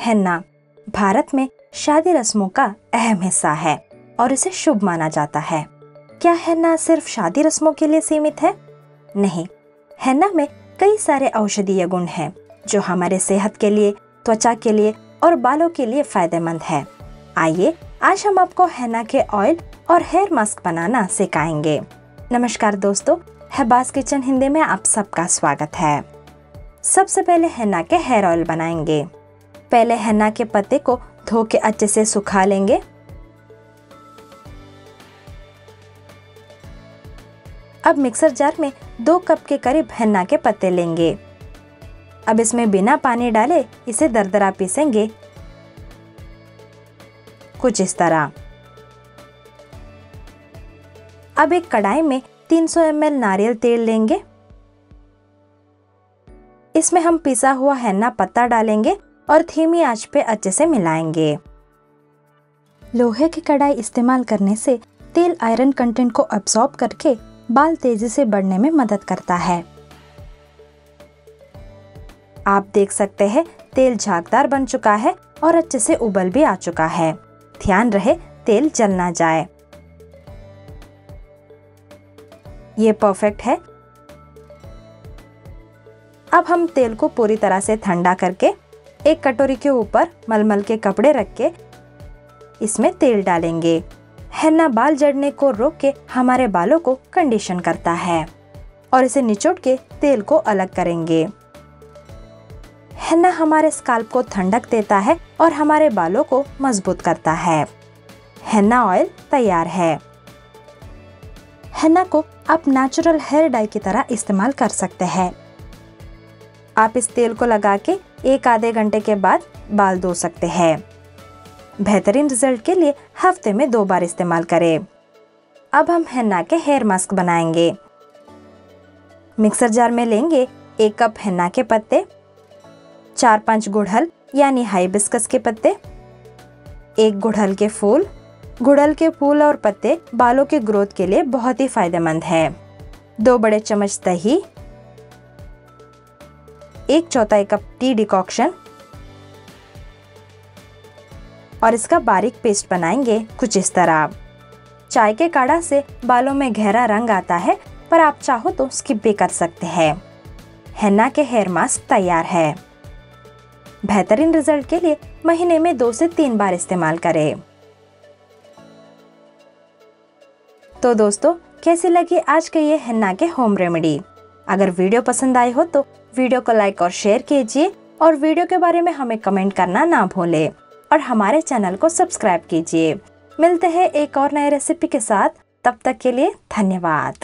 हेन्ना, भारत में शादी रस्मों का अहम हिस्सा है और इसे शुभ माना जाता है। क्या हेन्ना सिर्फ़ शादी रस्मों के लिए सीमित है? नहीं, हेन्ना में कई सारे औषधीय गुण हैं, जो हमारे सेहत के लिए, त्वचा के लिए और बालों के लिए फ़ायदेमंद है। आइए, आज हम आपको हेना के ऑयल और हेयर मास्क बनाना सिखाएँगे। नमस्कार दोस्तों हैबास किचन हिंदी में आप सबका स्वागत है। सबसे पहले हेना के हेयर ऑयल बनाएँगे। पहले हेना के पत्ते को धो के अच्छे से सुखा लेंगे। अब मिक्सर जार में दो कप के करीब हेन्ना के पत्ते लेंगे। अब इसमें बिना पानी डाले इसे दरदरा पीसेंगे। कुछ इस तरह। अब एक कढ़ाई में 300 ml नारियल तेल लेंगे। इसमें हम पिसा हुआ हैना पत्ता डालेंगे। और धीमी आँच पे अच्छे से मिलाएँगे। लोहे की कढ़ाई इस्तेमाल करने से तेल आयरन कंटेंट को अब्सॉर्ब करके बाल तेज़ी से बढ़ने में मदद करता है। आप देख सकते हैं, तेल झागदार बन चुका है और अच्छे से उबल भी आ चुका है। ध्यान रहे, तेल जल ना जाए। ये परफेक्ट है। अब हम तेल को पूरी तरह से ठंडा करके एक कटोरी के ऊपर मलमल के कपड़े रख के इसमें तेल डालेंगे। हेन्ना बाल जड़ने को रोक के हमारे बालों को कंडीशन करता है और इसे निचोड़ के तेल को अलग करेंगे। हेन्ना हमारे स्काल्प को ठंडक देता है और हमारे बालों को मज़बूत करता है। हेन्ना ऑयल तैयार है। हेन्ना को आप नेचुरल हेयर डाई की तरह इस्तेमाल कर सकते हैं। आप इस तेल को लगा के एक आधे घंटे के बाद बाल धो सकते हैं। बेहतरीन रिज़ल्ट के लिए हफ़्ते में दो बार इस्तेमाल करें। अब हम हेन्ना के हेयर मास्क बनाएँगे। मिक्सर जार में लेंगे एक कप हेन्ना के पत्ते, चार पाँच गुड़हल, यानी हाइबिस्कस के पत्ते, एक गुड़हल के फूल। गुड़हल के फूल और पत्ते बालों के ग्रोथ के लिए बहुत ही फ़ायदेमंद है। दो बड़े चम्मच दही एक चौथाई कप टी डिकॉक्शन। और इसका बारीक पेस्ट बनाएँगे कुछ इस तरह चाय के काढ़ा से बालों में गहरा रंग आता है, पर आप चाहो तो स्किप भी कर सकते हैं। हेन्ना के हेयर मास्क तैयार है। बेहतरीन रिज़ल्ट के लिए महीने में दो से तीन बार इस्तेमाल करें। तो दोस्तों, कैसी लगी आज के ये हेन्ना के होम रेमेडी अगर वीडियो पसंद आई हो तो वीडियो को लाइक और शेयर कीजिए और वीडियो के बारे में हमें कमेंट करना ना भूलें। और हमारे चैनल को सब्सक्राइब कीजिए। मिलते हैं एक और नए रेसिपी के साथ। तब तक के लिए धन्यवाद।